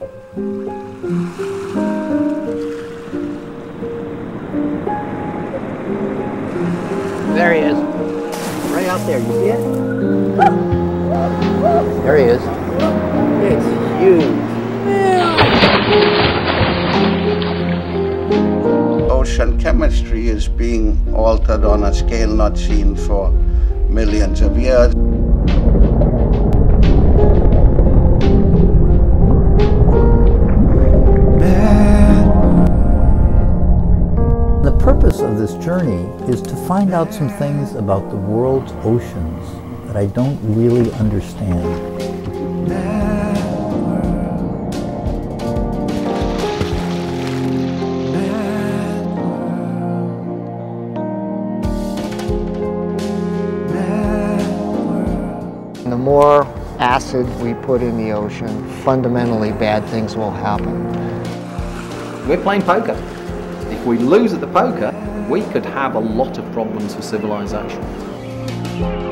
There he is. Right out there, you see it? There he is. It's huge. Ocean chemistry is being altered on a scale not seen for millions of years. Purpose of this journey is to find out some things about the world's oceans that I don't really understand. The more acid we put in the ocean, fundamentally bad things will happen. We're playing poker. If we lose at the poker, we could have a lot of problems for civilization.